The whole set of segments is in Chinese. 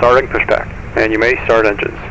Starting pushback, and you may start engines.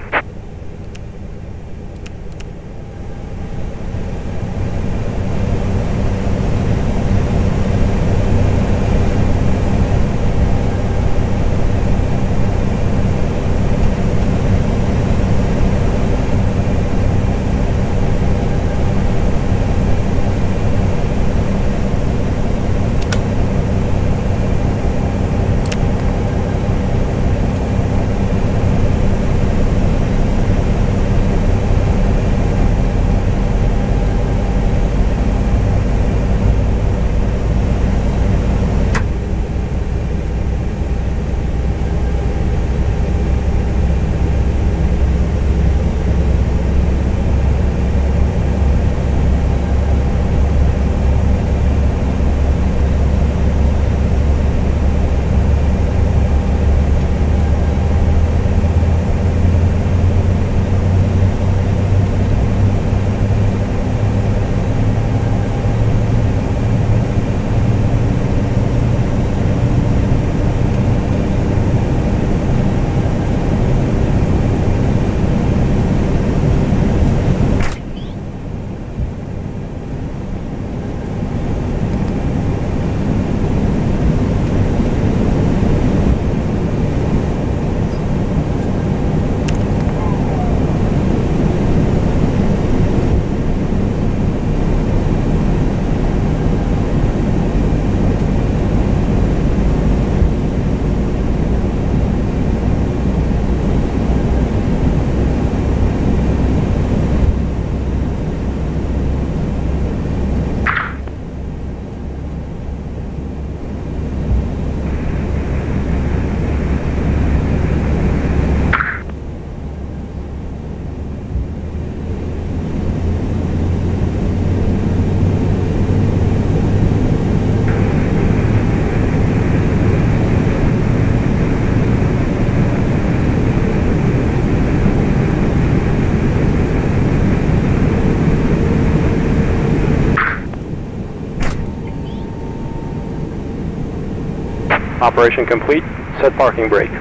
Operation complete. Set parking brake.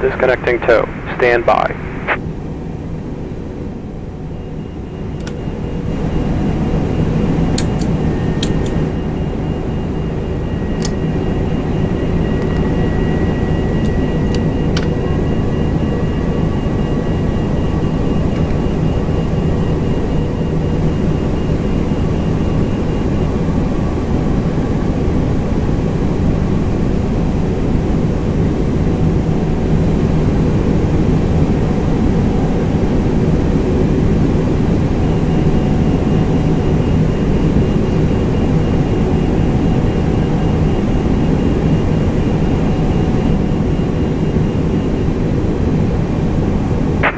Disconnecting tow. Stand by.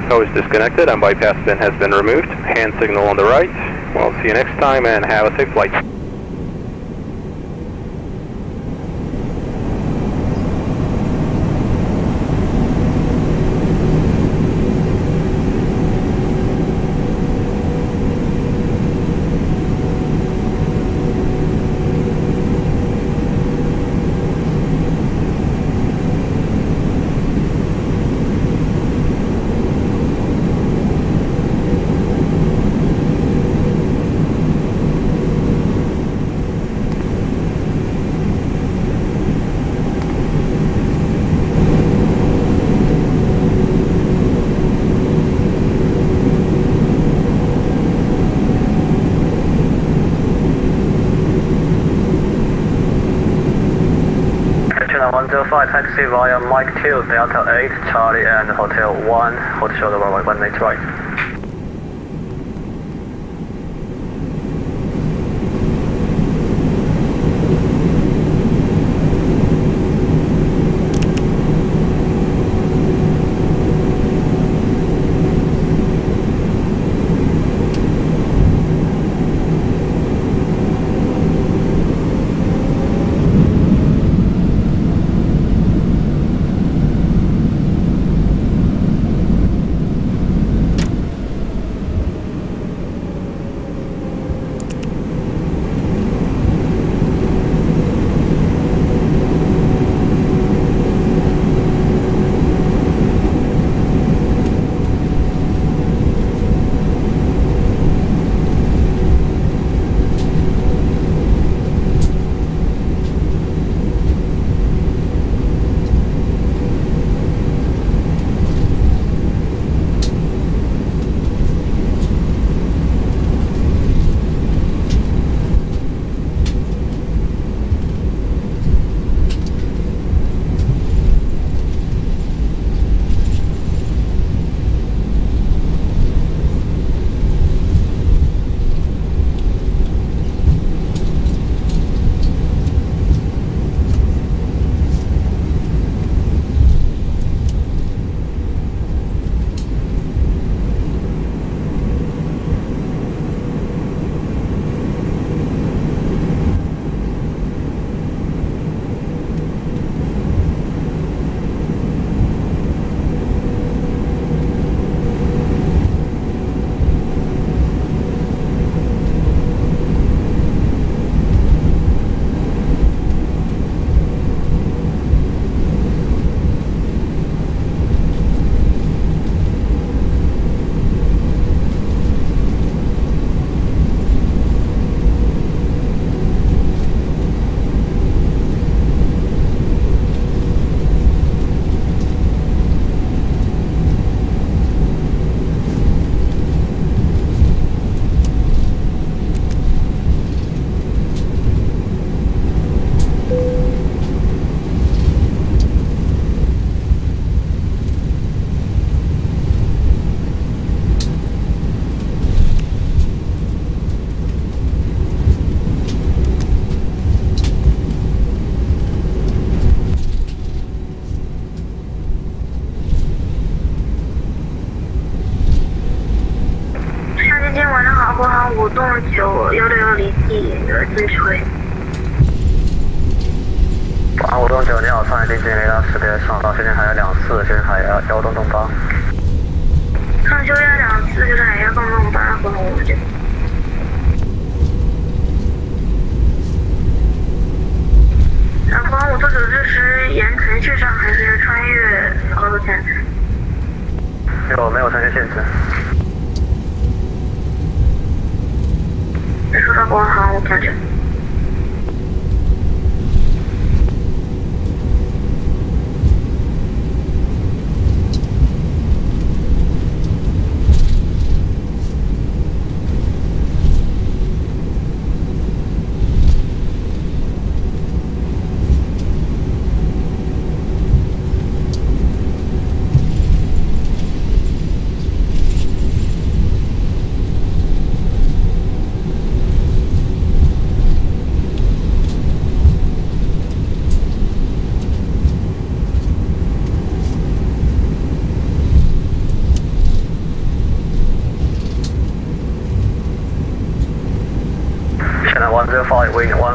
Tow is disconnected and bypass bin has been removed. Hand signal on the right. We'll see you next time and have a safe flight. China 105 via Mike 2, Delta 8, Charlie and Hotel 1, Hotel shoulder runway 18 right.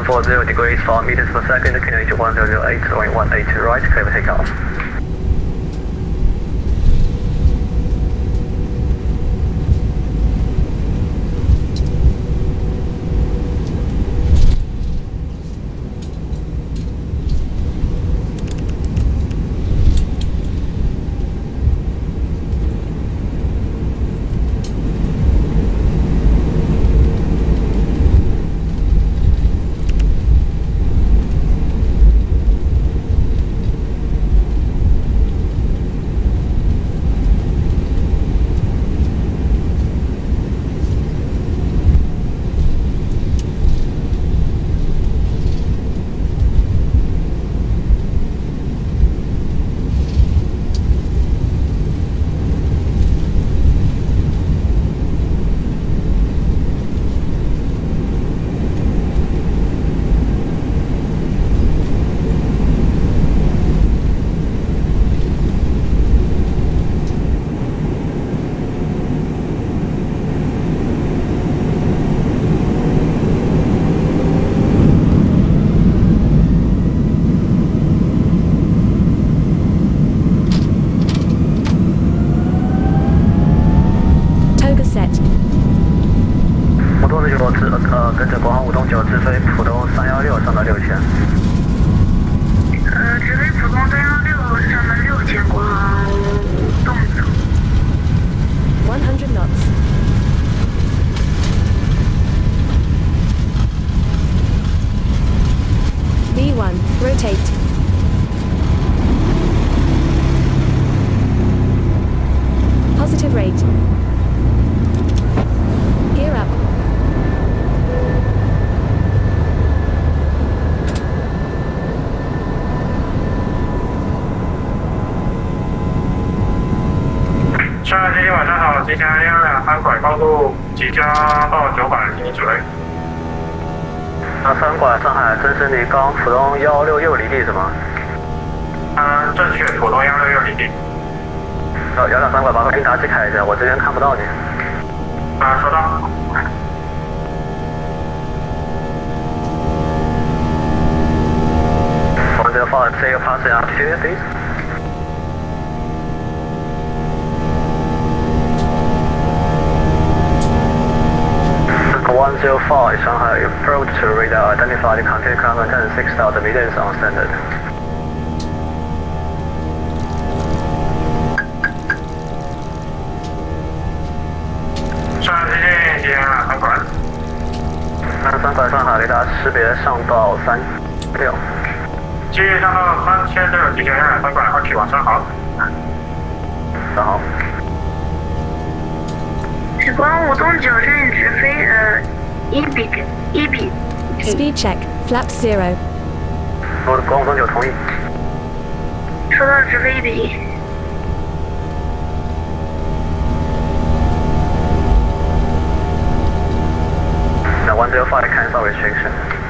140 degrees, 5 meters per second, Canadian 1008, going 180 right, clear for takeoff. 今天晚上好，即将幺两三拐高速即将到九百离地指挥。那三拐上海深深离刚浦东幺六六离地是吗？嗯，正确，浦东幺六六离地。幺幺两三拐把个应答器开一下，我这边看不到你。啊，收到。One zero five, say your passing altitude, please. One zero five, Shanghai approach to radar identify the container climb ten six thousand meters on standard. 上海今天即将两三雷达识别上到三六。继续上到三千六，即将幺两三拐二起往上航。然后国航五洞九正直飞呃一比一比 Speed check. Flaps zero. 我的国五东九同意。收到直飞一比一。那 one zero five cancel restriction。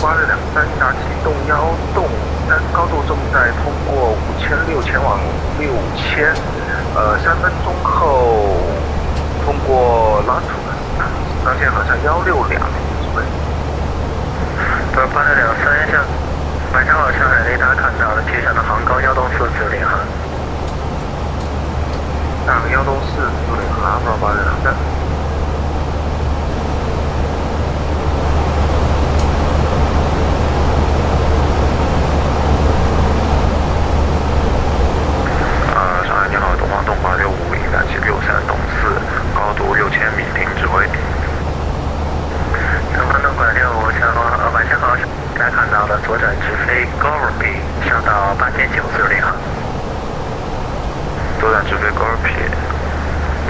八六两三大机动幺洞三高度正在通过五千六前往六千呃三分钟后通过拉土门当前好像幺六两对不对到八六两三一下白塔老上海雷达看到了机下的航高幺洞四九零航上幺洞四九零航到八六两三五六千米，停指挥。东方东管六五三号，晚上好，大家看到了，左转直飞 Gorby，上到八千九四零。左转直飞 Gorby，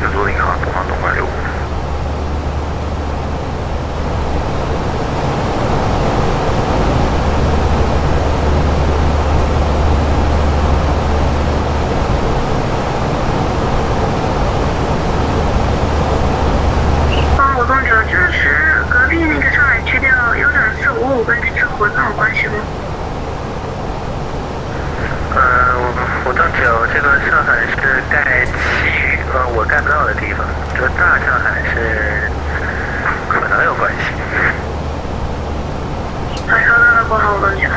九四零号，东方东管六五。时，隔壁那个上海区调有点四五五跟这次活动有关系吗？呃，我我倒觉得这个上海是盖其呃我盖不到的地方，这大上海是可能有关系。他说那个不好，我感觉。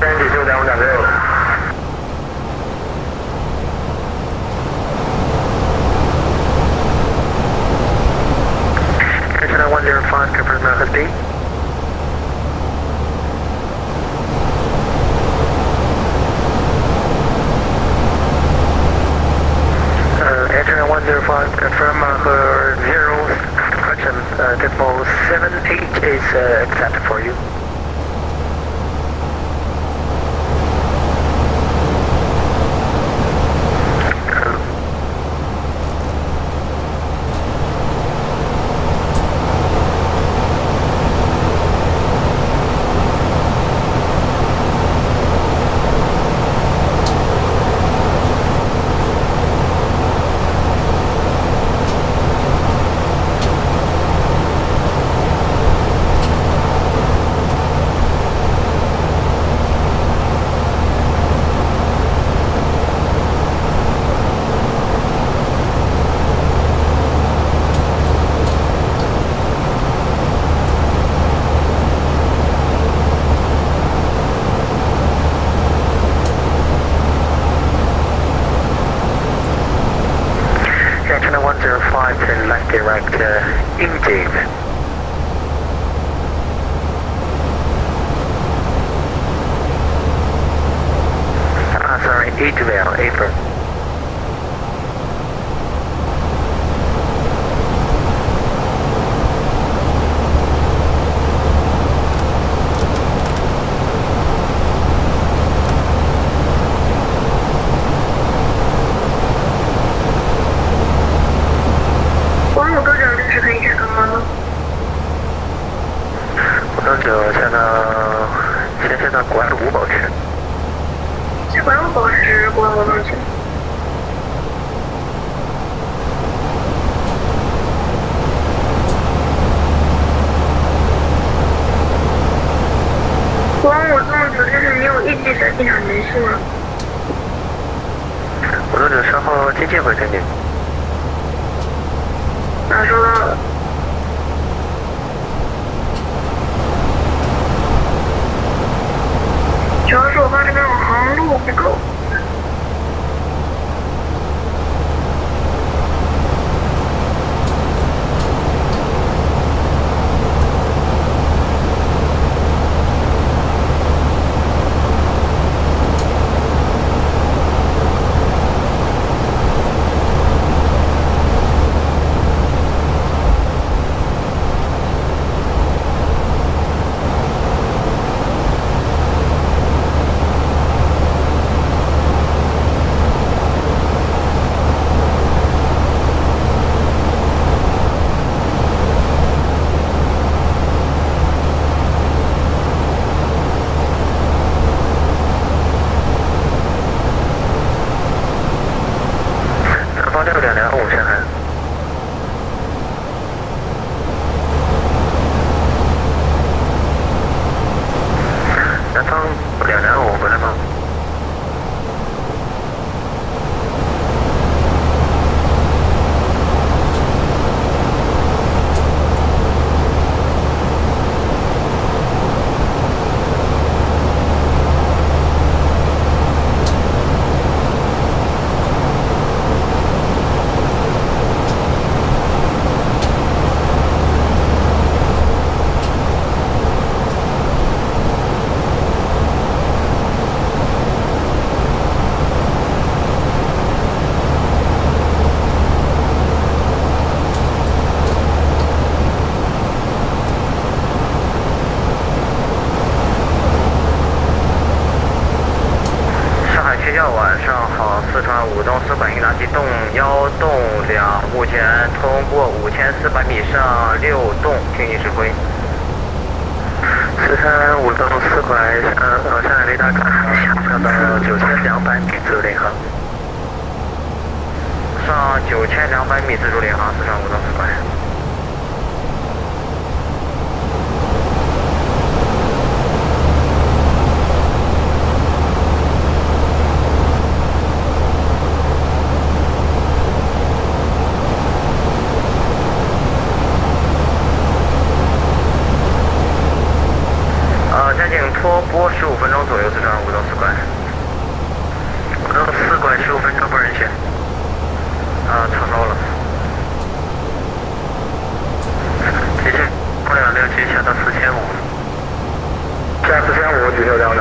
加六千，解救两五两六。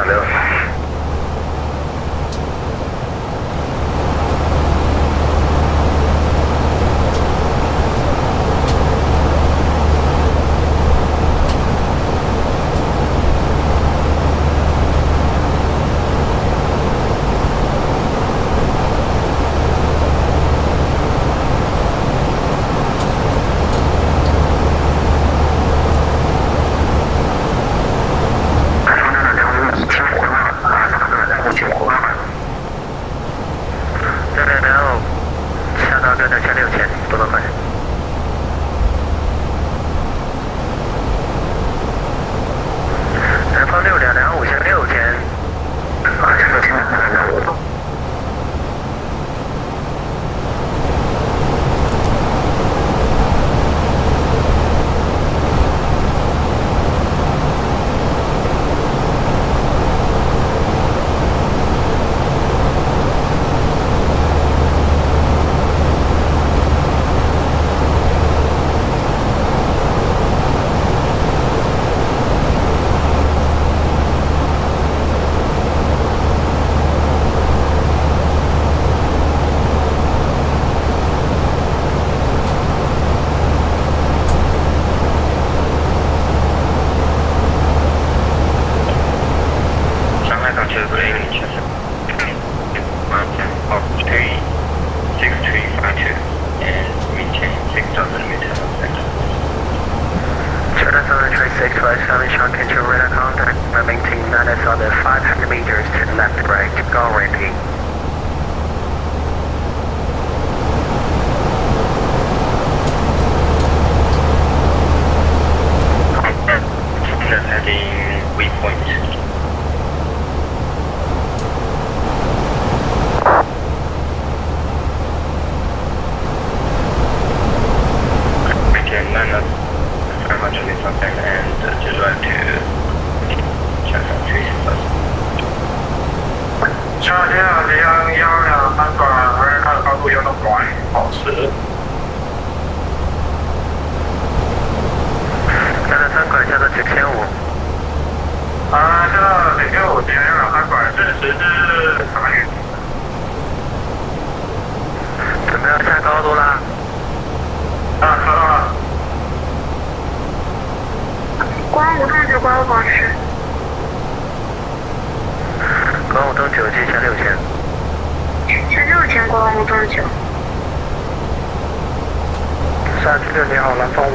Hello.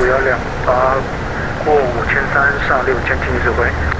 五幺两八过五千三上六千，请指挥。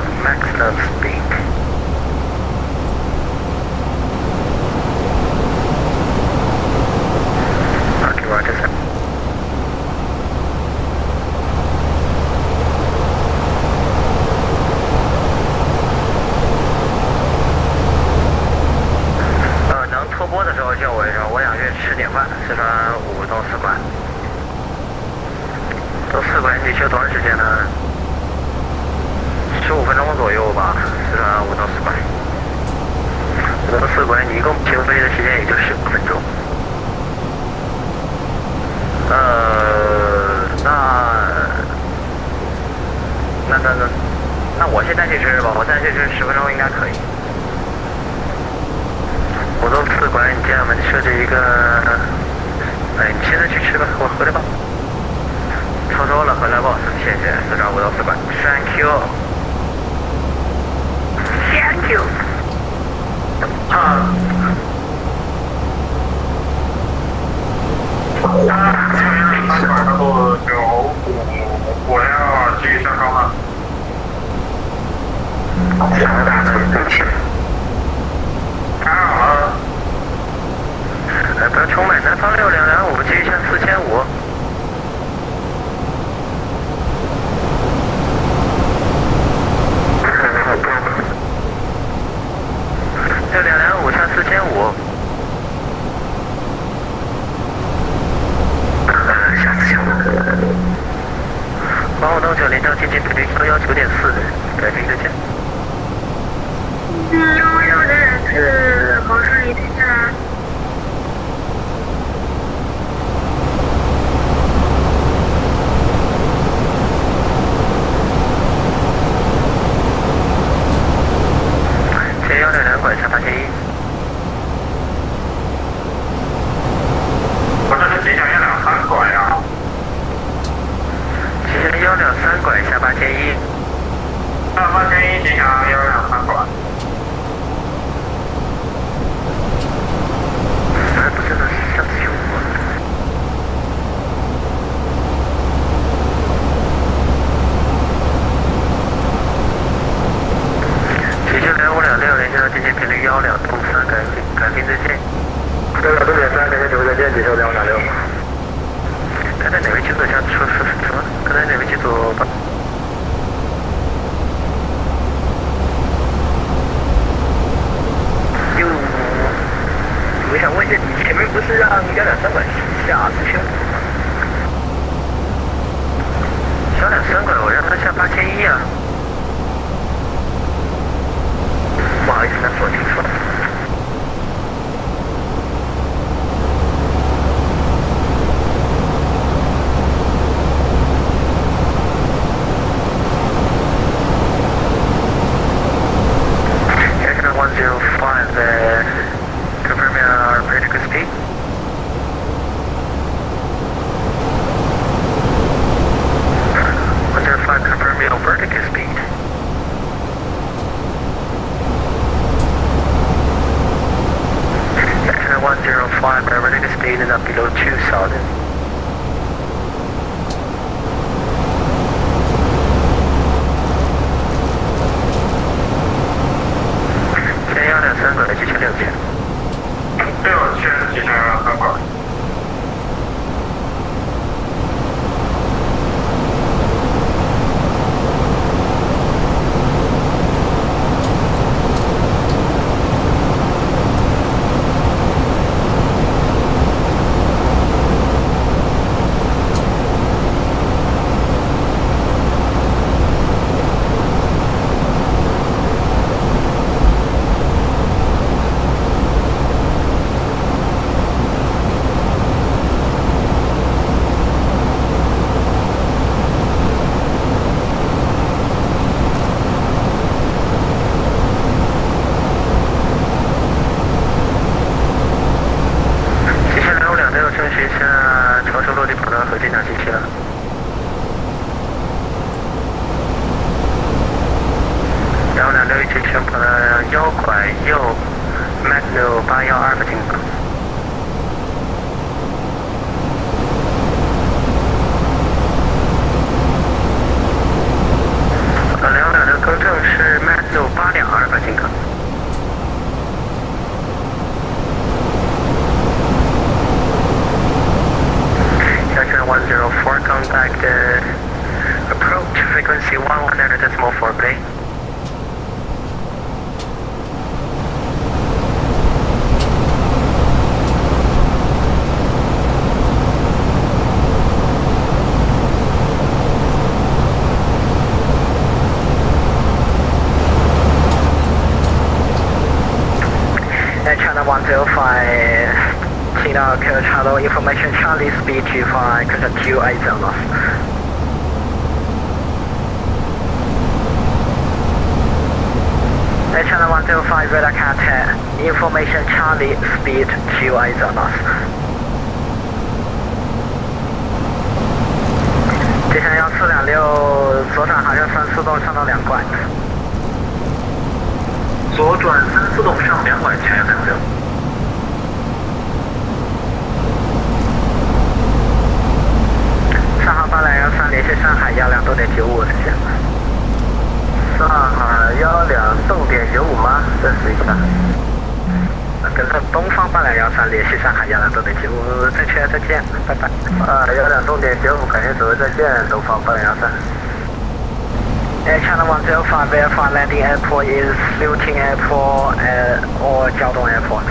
maximum 幺进行零幺两通三改进改进再见。幺两通点三，感九见，两六。刚才哪位机组想出？刚才哪位机组？我想问一下，你前面不是让幺两三管下是修补？两三管，我让他下八千一啊。了。Cessna contact uh, approach frequency 11.4 play. Now can you channel information charlie speed to five cut to two eyes on us each and one two five radar cut head information charlie speed to either master 接下来要四两六左转还是三四栋上到两拐左转三四栋上两拐前程上海八两幺三联系上海幺两多点九五，谢谢。上海幺两动点九五吗？证实一下。跟着东方八两幺三联系上海幺两多点九五，正确，再见，拜拜。啊，幺两动点九五，感谢指挥，再见，东方八两幺三。Air China 105 verify landing airport is Luting Airport or Jiaodong Airport.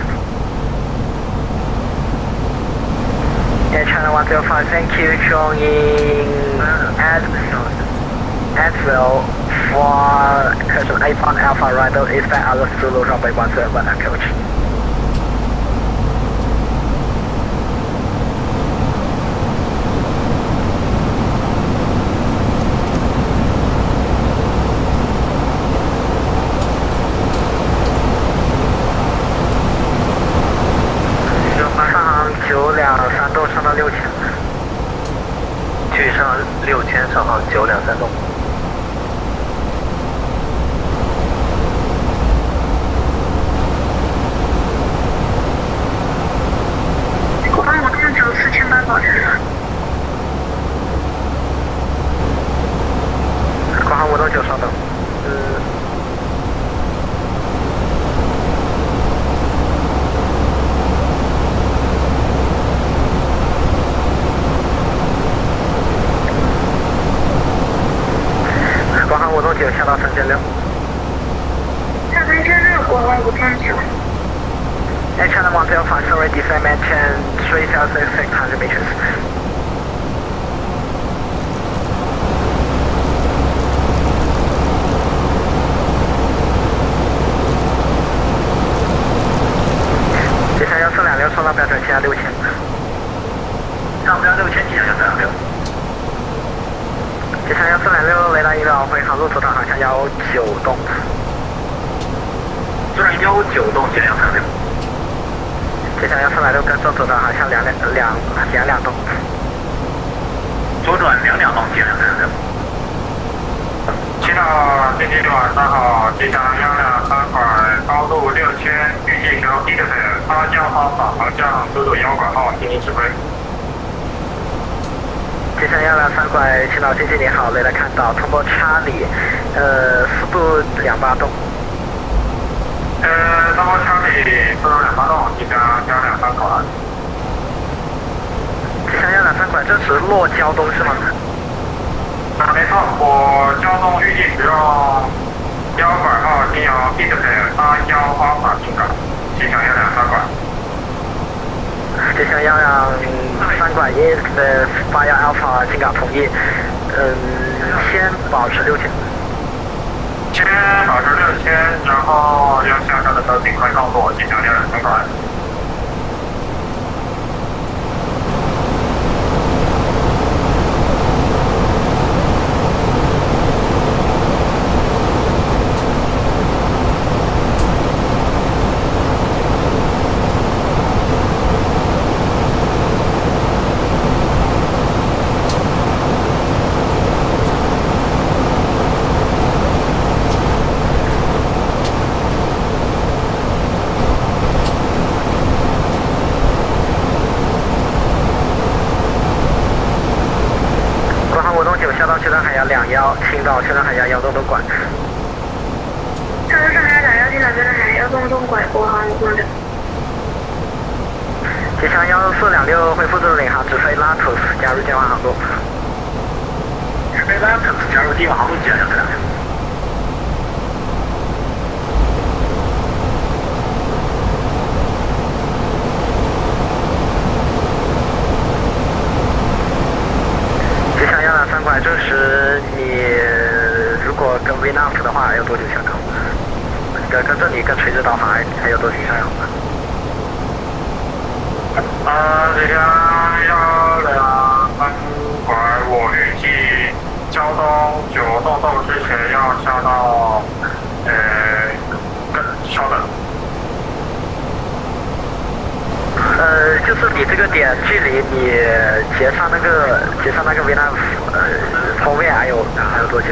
China 105, thank you, joining Ad Advil for Curtin 8 Pound Alpha Rider, expect other Zulu runway 17 approach. 今日过外五点九。接下来目标放升为第三面前三 thousand six hundred meters。接下来四两六，收到标准七六千。差不多六千几了，四两六。接下来四两六雷达引导，非常入左导航向幺九东。虽然幺九栋减两三六。接下来幺四来六跟正左转航向两两两减两栋。左转两两栋减两三六。七号经济晚上好，吉祥幺两三拐，高度六千，预计由 e x e 八交方法航向速度幺拐号，听您指挥。吉祥幺两三拐，青岛经济你好，雷达看到，通过查理，呃，速度两八栋。呃，通过查理，速度两八栋，吉祥幺两三拐。吉祥幺两三管，这是落胶东是吗？啊，没错，我胶东预计使用幺拐号经由 e x e 八交花法进港，吉祥幺两三拐。吉祥幺两三拐 e x 八幺 alpha 进港同意，嗯，先保持六千。先保持六千，然后要下车的时候尽快告诉我，吉祥幺两三拐。国航五栋九下到西南海洋两幺，青岛西南海洋幺洞洞管。上到上海两幺进岛西南海幺洞洞拐国航五栋九。吉祥幺四两六恢复自主领航，直飞拉图斯，加入电话航路。直飞拉图斯，加入计划航路，吉祥幺四两六。吉祥幺两三拐，这时跟 VNAF 的话，还有多久下岗？跟跟这里跟垂直导航还还有多久下岗？啊，吉祥幺两三拐，我预计交通九洞洞之前要下到，呃，跟稍等。呃，就是你这个点距离你截上那个截上那个 VNAV 呃后面还有还有多久？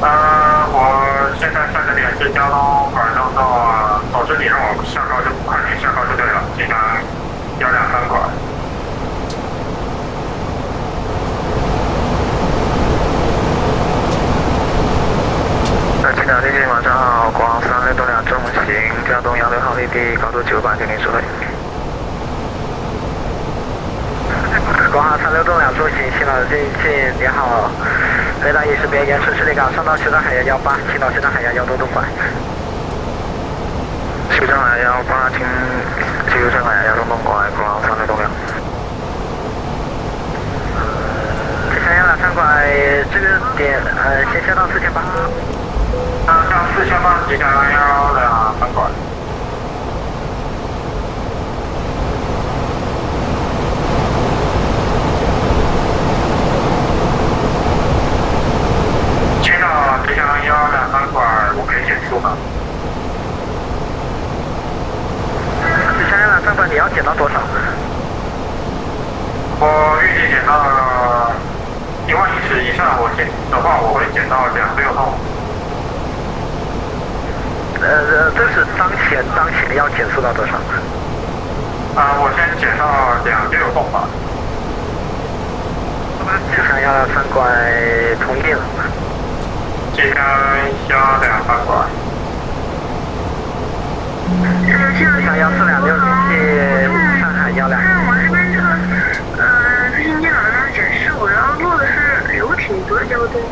呃，我现在下个点是交通管道到走这里，让我下高就快点下高就对了，经常幺两三拐。呃，青岛经济晚上好，国航三六东两中行，交通幺六号离地，高度九百，请您指挥。国航三六栋两中行，青岛经济你好，雷达已识别盐城市立港，上到西藏海洋幺八，青岛西藏海洋幺洞洞拐。西藏海幺八，请西藏海幺东东拐，国航三六东两。吉祥幺两三拐，这个点呃先下到四千八。啊，向四千八吉祥幺两三拐。青岛吉祥幺两三管，我可以减速吗？吉祥幺两三管，你要减到多少？我预计减到一万一尺以上，我减的话，我会减到两六洞。呃，这是当前当前要减速到多少？啊，我先减到两六洞吧。吉祥幺两三管，同意了。吉祥幺两三拐。呃，现在吉祥幺四两六联系上海幺两。看我这边这个呃飞行电脑上显示我然后落的是游艇左交通。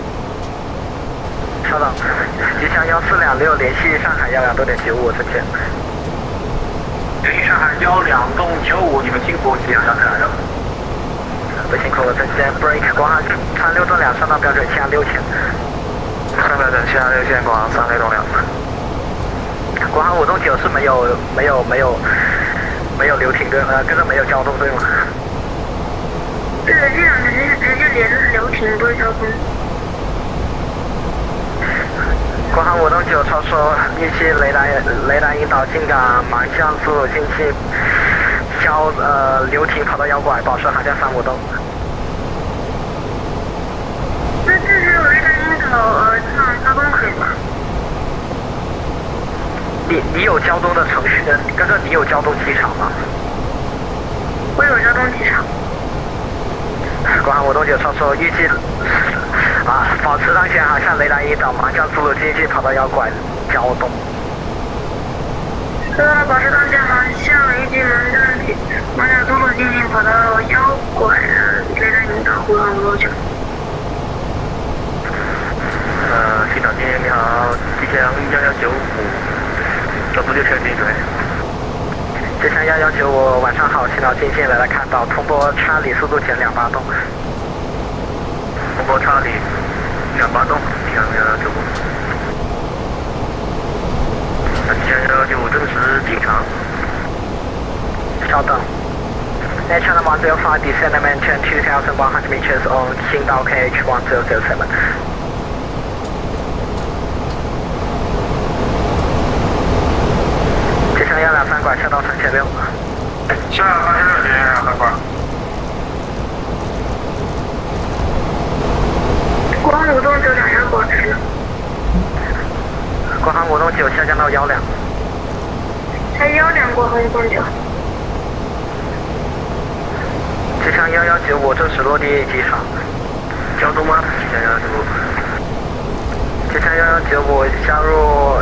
稍等，吉祥幺四两六联系上海幺两多点九五，再见。联系上海幺两栋九五，你们辛苦，吉祥幺四两六。不辛苦，再见。Break，国航三六栋两上到标准气压六千。上标准气压六千，国航三六东两。国航五栋九是没有没有没有没有留停对呃，跟着没有交通对吗？对，这两肯定是直接连着流停，不是交通。国航五栋九超说，预计雷达雷达引导进港，盲降速进气，交呃流停跑道腰拐，保持航向三五栋。那这是雷达引导呃？你你有交通的程序，哥哥你有交通机场吗？我有交通机场。国航五栋九超说，预计啊保持当前航向雷达引导，盲向速度进气跑道要拐交动。呃，保持当前航向，预计盲向盲向速度进行跑道要拐的雷达引导，国航五栋九。呃，青岛经理你好，机祥幺幺九五，这不就是你对？机祥幺幺九五，晚上好，青岛经理来了，看到通波查理速度减两八栋。通波查理两八栋，吉祥幺幺九五。那吉祥幺幺九五证实进场。稍等。那车的 one zero five descend maintain two thousand one hundred meters on 新岛 KH one zero zero seven。机枪幺两三拐下到三千六。下三千六点两三拐。国航五栋九两人保持。国航五栋九下降到幺两。才幺两国航五栋九。机枪幺幺九五正式落地机场。交通吗？机场幺幺九五。机枪幺幺九五加入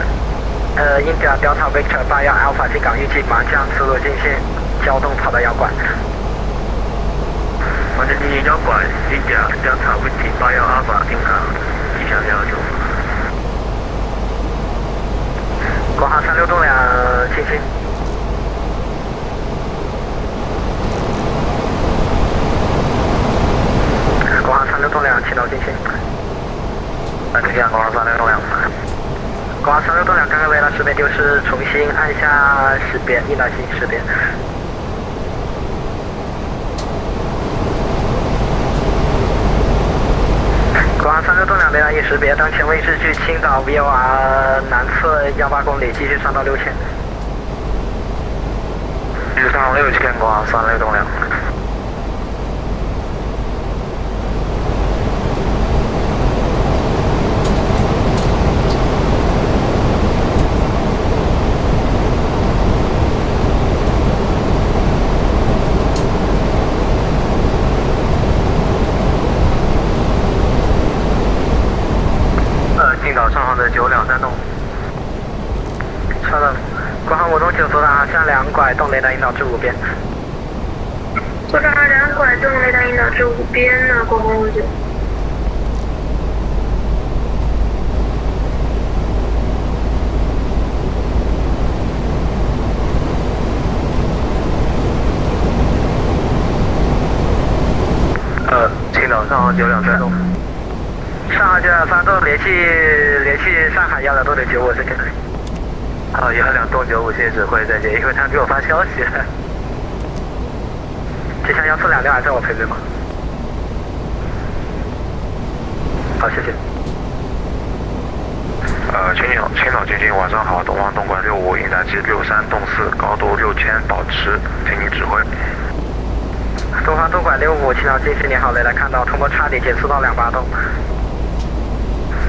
呃 India Delta Victor 八幺 Alpha 进港，预计盲降速度进线，交通跑道腰拐。盲降进行腰拐，India Delta Victor 八幺 Alpha 进港，机枪幺幺九五。国航三六栋两进行。国航三六栋两，青岛进行。来，听讲，国航三六栋两。国航三六栋两，刚刚为了识别丢失，重新按下识别，引导进行识别。动量雷达已识别，当前位置距青岛 VOR 南侧幺八公里，继续上到六千。继续上六千，国航三六动量。呃，青岛上航的九两三栋。稍等，国航五栋九左导航向两拐，动雷达引导至五边。左导航两拐，动雷达引导至五边呢，国航五九。呃，青岛上航九两三栋。上海九两三栋联系联系上海幺两栋的九五这边。好，幺两栋九五，谢谢指挥，再见。因为他给我发消息。机枪幺四两六还在我配对吗？好，谢谢。呃，青岛青岛经济晚上好，东方东莞六五，应答机六三栋四，高度六千，保持，听您指挥。东方东莞六五，青岛经济你好，雷达看到，通过差点减速到两八栋。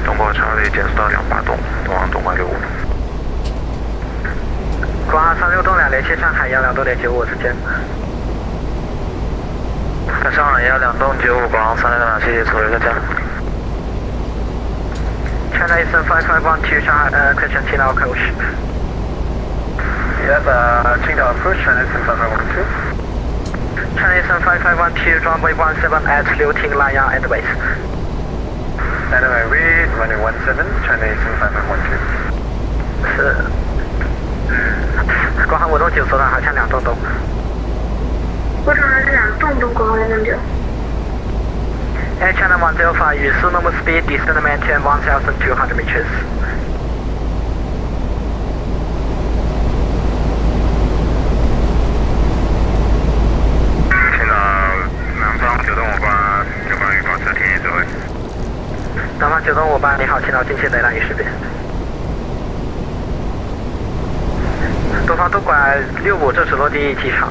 通过差点减速到两八栋，东方东莞六五。国航三六栋两联系上海幺两栋点九五之间。上海幺两栋九五，国航三六栋两，谢谢左右再见。China Eastern 5512 Shanghai, uh, Christian China approach. Yes, uh, Qingdao approach, China Eastern 5512. China Eastern 5512, runway 17 at Liu Ting Lanyang and base. Anyway, read runway 17, China Eastern 5512. 是，刚航我都九十了还差两栋楼我这是两栋楼呢 hmm wandelfareyou sooner descend maintain one thousand two hundred meters 南方九栋五八九八停一方九栋五八你好青岛近期内蓝雨识别东方东莞六五正式落地机场。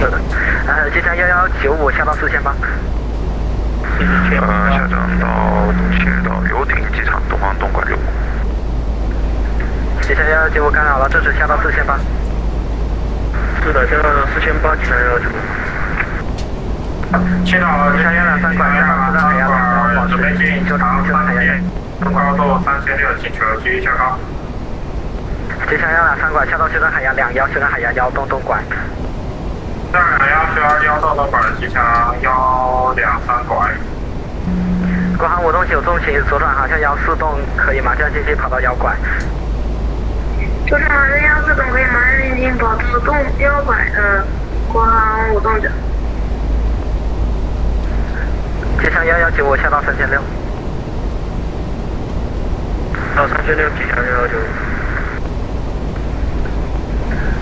是的，呃，机场幺幺九五下到四千八。呃，下降到切到游艇机场东方东莞六五。机场幺幺九五干扰了，正式下到四千八。是的，下到四千八，机场幺幺九五。青岛机场幺两三拐，幺两三拐，准备进机场三千，高度三千六，请求继续下高。机场幺两三拐，下到修正海洋两幺，修正海洋幺东东拐。上海幺十二幺到东莞机场幺两三拐。国航五栋九纵请左转航向幺四栋，可以马上进行跑到幺拐。左转航向幺四栋可以马上进行跑到东幺拐的国航五栋九。机场幺幺九五下到三千六。到三千六，机场幺幺九五。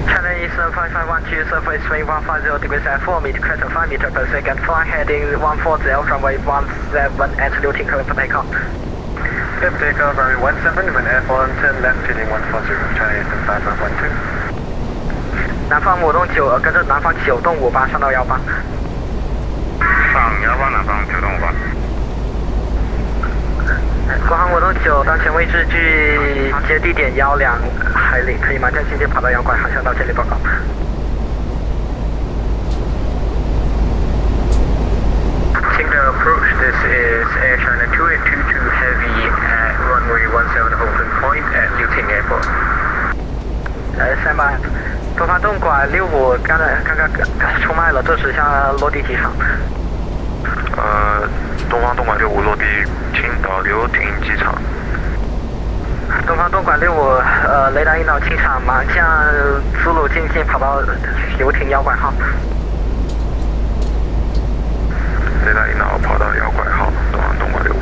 China Eastern 551 surface wind 150 degrees at 4 meter crescent 5 meter per second, fly heading 140, runway 17 at 六 clear for takeoff. Good takeoff, runway 17, wind at 410, left heading 140, China Eastern 5112. 南方五栋九，跟着南方九栋五八上到幺八。上幺八南方九栋五八。国航五栋九，当前位置距接地点幺两海里，可以马上进行跑到幺拐，航向到这里报告。Signal approach, this is Air China 2822 Heavy at runway 17 open point at Liu Ting Airport. 呃，三八，东方东莞六五，刚才刚刚刚出卖了，这时向落地机场。呃，东方东莞六五落地青岛流亭机场。东方东莞六五，呃，雷达引导机场，马向思路进行跑到游艇幺拐号。雷达引导跑到幺拐号，东方东莞六五。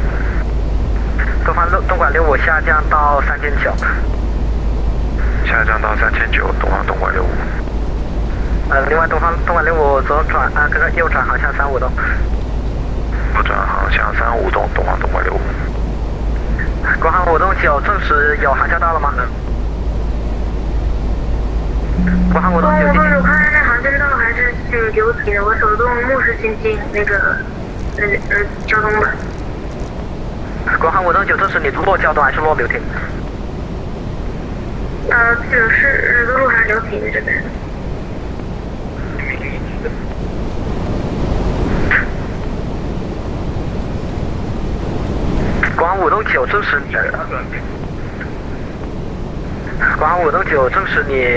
东方六东莞六五下降到三千九。下降到三千九，东方东莞六五。呃，另外东方东莞六五左转啊，跟着右转好像三五栋。右转航向三五栋，东方东北六五。国航五栋九证实有航校到了吗？国航五栋九国航五栋九看是航线道还是去游艇的？我手动目视前进那个呃呃交通的。国航五栋九证实你落交通还是落流艇？呃，这个是路还是流艇这边？国航五栋九证实你。国航五栋九证实你。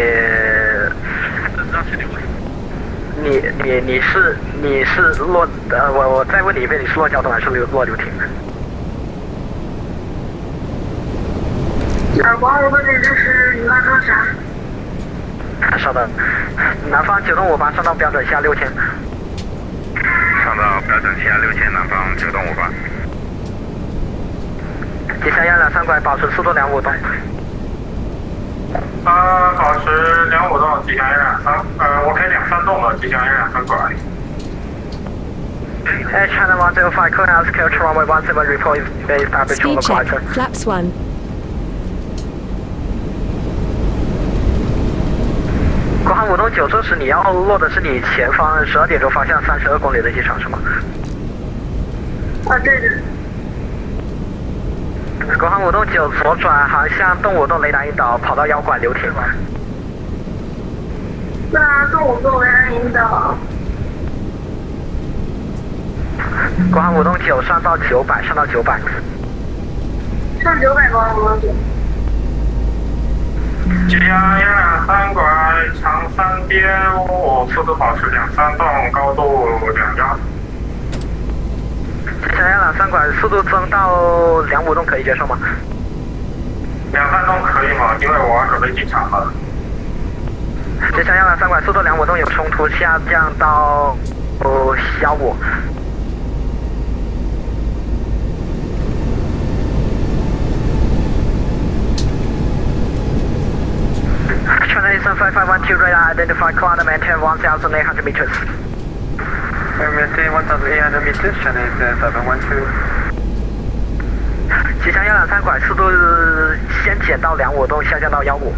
你你你是你是落呃我我再问你一遍，你是落交通还是落落流亭？呃，国航五栋九这是你刚说啥？稍等，南方九栋五八上到标准下六千。上到标准下六千，南方九栋五八。机下幺两三拐，保持速度两五栋。呃，保持两五栋，机场幺两三，呃，我可以两三栋了，机场幺两三拐。Air China 105, clear altitude runway 17, report base established on Speed the check. quarter. Flaps 1. 国航五栋九证实你要落的是你前方十二点钟方向三十二公里的机场是吗？啊，对的。国航五栋九左转航向东五栋雷达引导，跑到幺拐流艇。那东五栋雷达引导，国航五栋九上到九百，上到九百。上九百国航五栋九。机场幺两三拐，长三边五，速度保持两三栋，高度两幺。机场幺两三拐速度增到两五栋可以接受吗？两三栋可以吗？因为我要准备进场了。机场幺两三拐速度两五栋有冲突，下降到呃幺五。China 5512 radar identified climb and maintain 1,800 meters. Maintain 1,800 meters, China Eastern 5512. 吉祥幺两三拐，速度先减到两五洞，下降到幺五。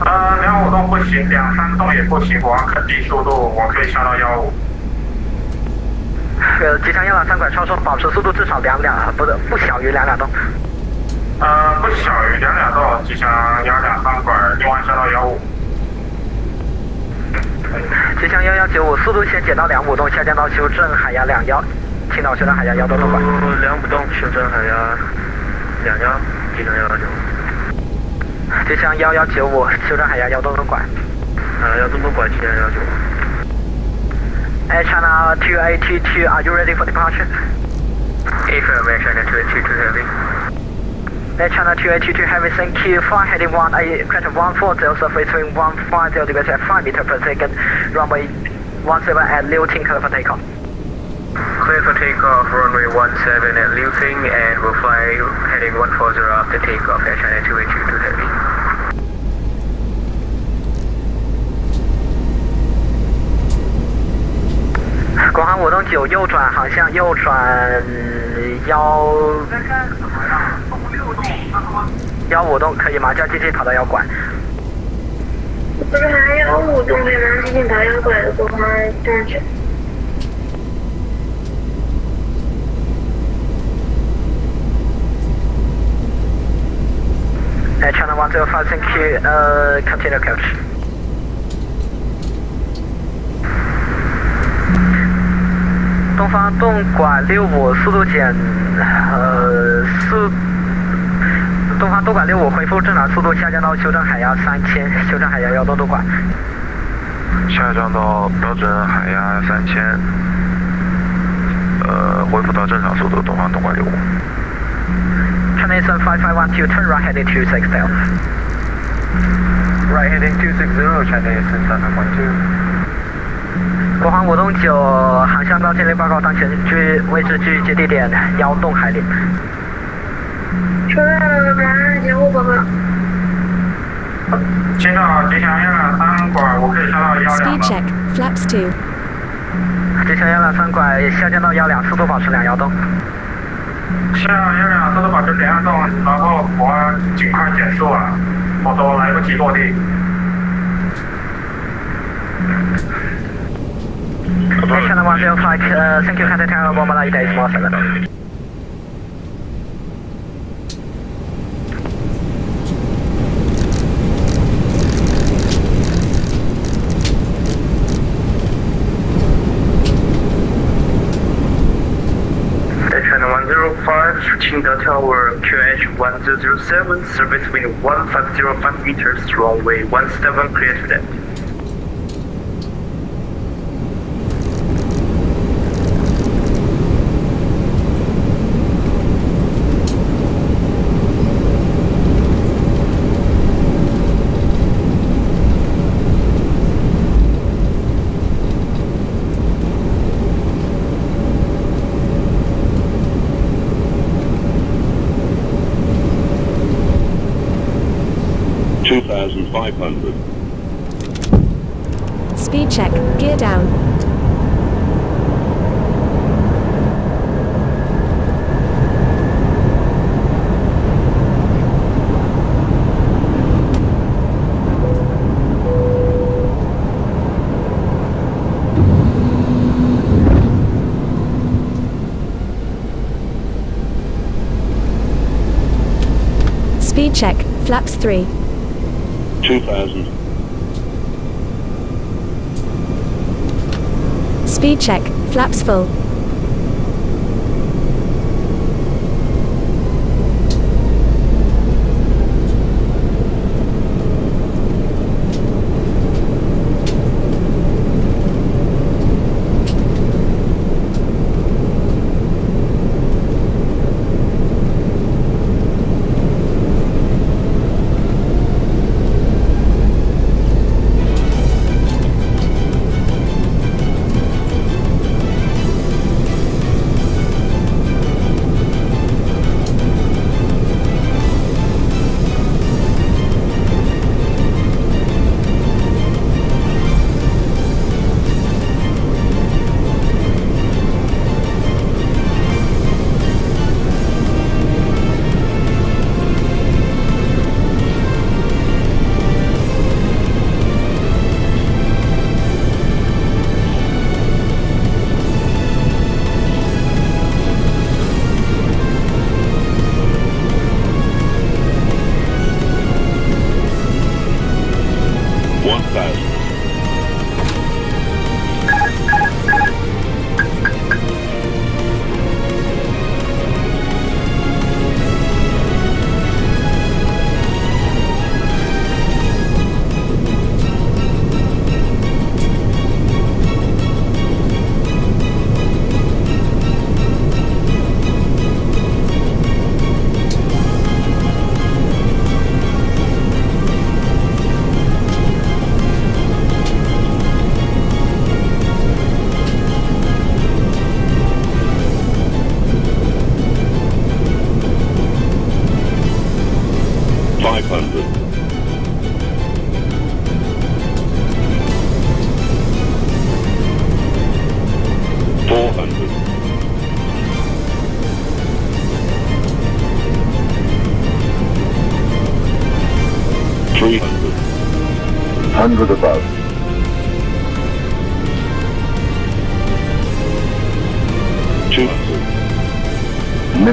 呃，两五洞不行，两三洞也不行，我要看低速度，我可以下到幺五。呃，吉祥幺两三拐，超速保持速度至少两两，不是不小于两两洞。呃，不小于两两洞，吉祥幺两三拐，另外下到幺五。吉祥幺幺九五，速度先减到两五洞，下降到修正海牙两幺，青岛修正海牙幺洞洞拐。两五洞，修正海牙两幺，吉祥幺幺九。吉祥幺幺九五，修正海牙幺洞洞拐。啊，幺洞洞拐，吉祥幺九。Air China 2822, are you ready for departure? Affirm, Air China 2822 Heavy. Air China 2822 Heavy, thank you. Fly heading 1, uh, crater 140, surface between 150 degrees at 5 meter per second. Runway 17 at Liu Ting, clear for takeoff. Clear for takeoff, runway 17 at Liuting, and we'll fly heading 140 after takeoff, Air China 2822 Heavy. 国航五洞九右转航向右转幺 幺五洞可以吗？叫机器跑到幺拐。不是还有五洞可以吗？进行跑幺拐的国航上去。Air China 105, thank you. Uh, continue coach. 东方洞拐六五，速度减，呃，速。东方洞拐六五恢复正常速度，下降到修正海压三千，修正海压幺洞洞拐。下降到标准海压三千，呃，恢复到正常速度，东方东管六五。Air Five Five One Two, turn right heading to six l right heading 260, China Eastern 7512. 国航五洞九航向到建立报告，当前距位置距接地点幺洞海里。车辆的门前。到吉祥燕了，三管我可以下到幺两吗？Check, flaps two. 吉祥燕了，三拐下降到幺两，速度保持两摇动。下幺两，速度保持两摇动，然后我尽快减速啊，否则来不及落地。嗯好的 105, Qingdao Tower, QH 1007, service wind 1505 meters, runway 17 clear to. Two thousand five hundred. Speed check, gear down. Speed check, flaps 3. Two thousand. Speed check, flaps full.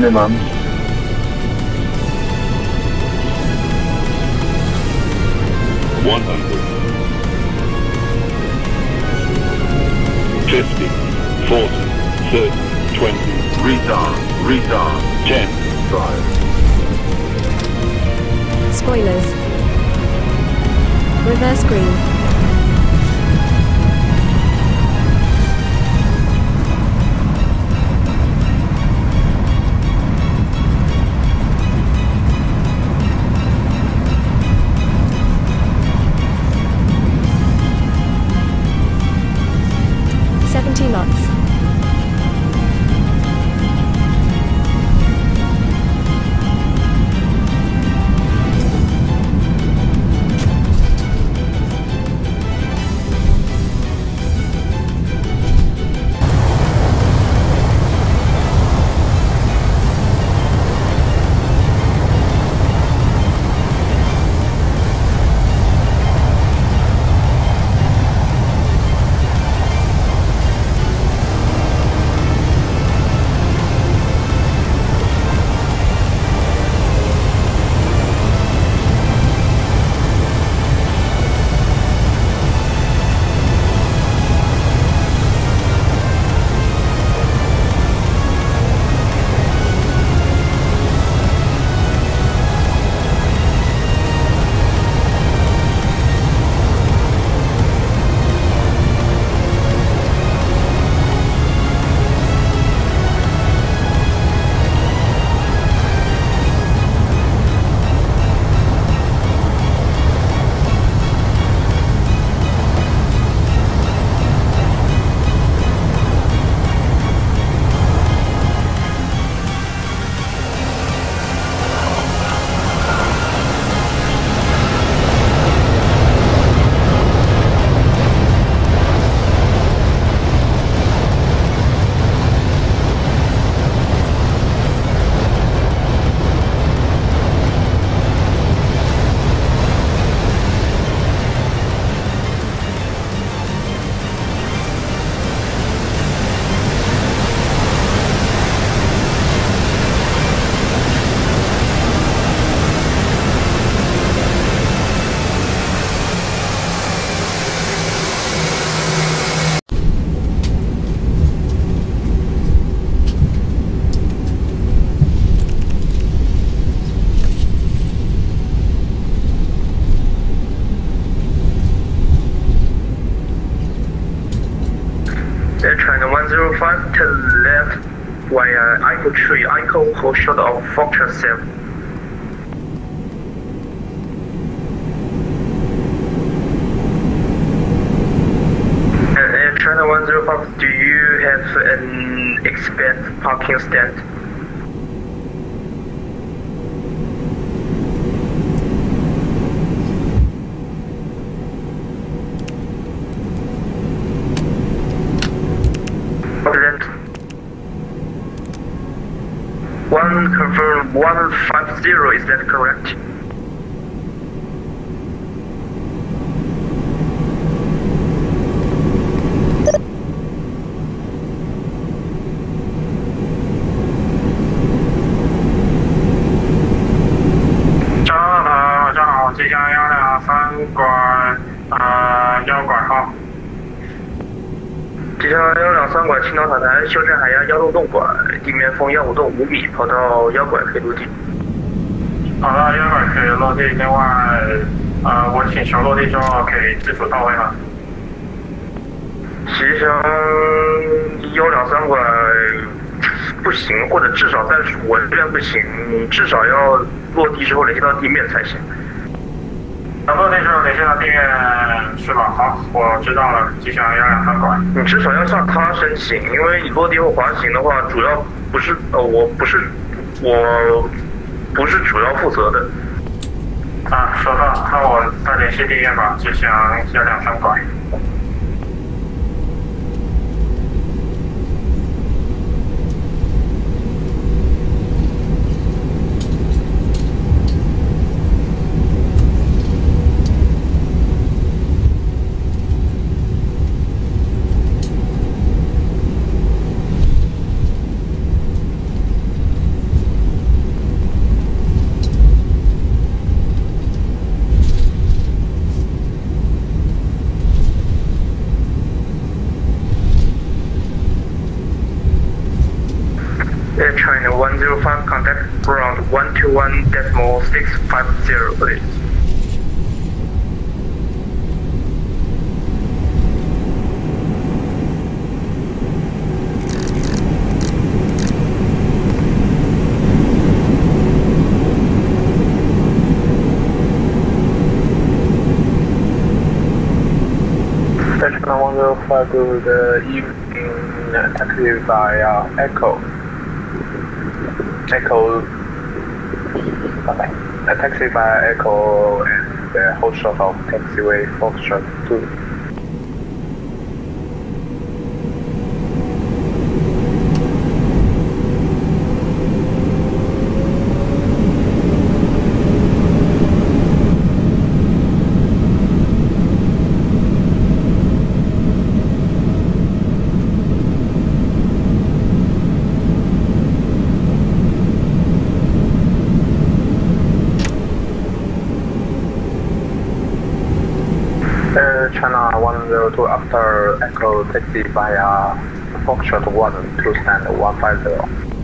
Minimum. Expand parking stand? Excellent. One confirm 150, is that correct? 加油好，加油好，即将幺两三拐，呃，幺拐号。即将幺两三拐青岛塔台修正海压幺六洞拐，地面风幺五洞五米，跑到幺拐可以落地。好了，幺拐可以落地。另外，呃，我请求落地之后可以自主到位吗？其实幺两三拐不行，或者至少在我这边不行，至少要落地之后联系到地面才行。那落地之后联系到地面是吧？好，我知道了。就想要两三管。你至少要向他申请，因为你落地后滑行的话，主要不是呃，我不是我不是主要负责的。啊，收到。那我再联系地面吧。就想要两三拐。the evening taxi via Echo. Echo. Bye-bye. A taxi via Echo and the host of taxiway Foxtrot 2. to after Echo taxi via function 1 to stand 150.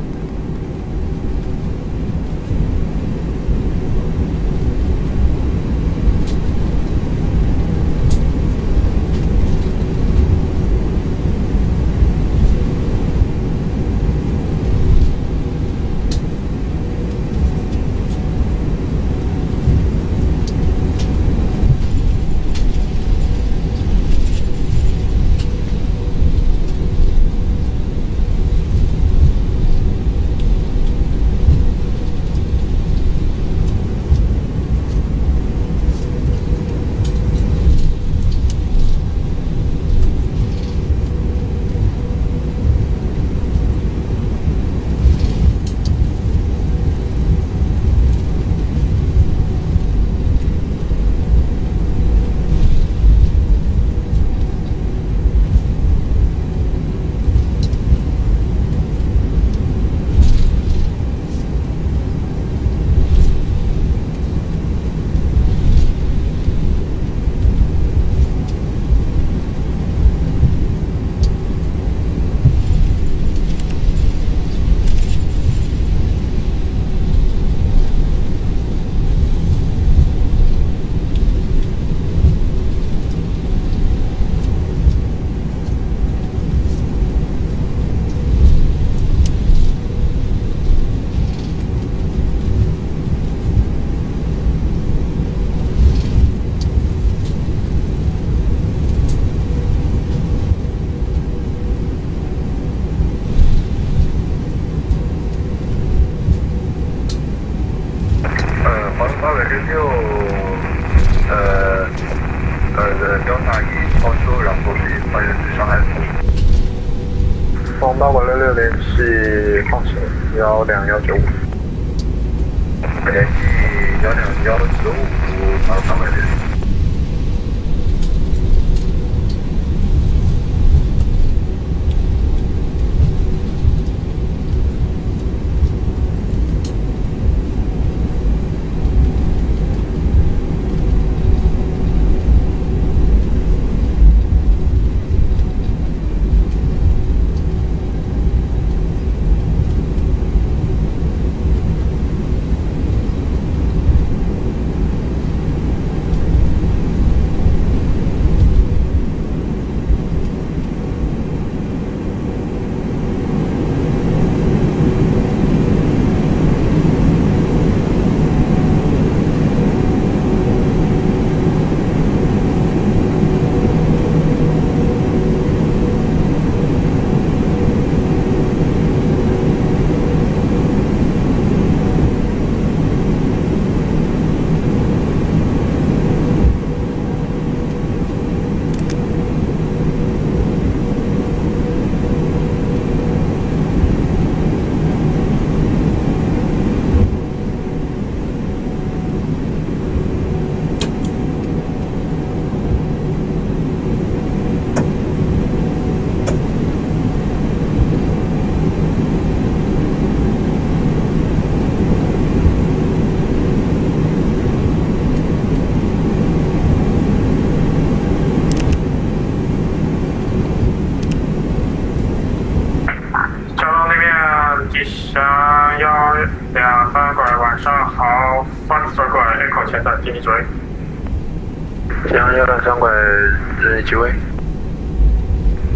人几位？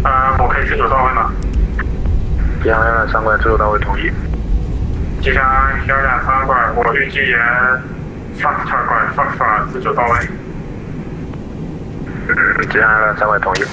呃，我可以自主到位吗？江幺两三馆自主到位同意。即将幺两三馆，我预计沿 Fox 拐 Fox 自主到位。江幺两三馆同意。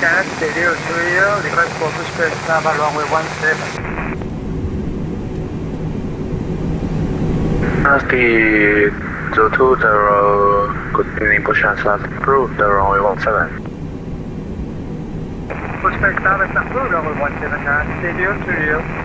guidance, the real trail, the right focus press travel runway 17. Speed 020, continuing position slot approved, the runway 17. Pushback travel is approved, runway 17, guidance, the real.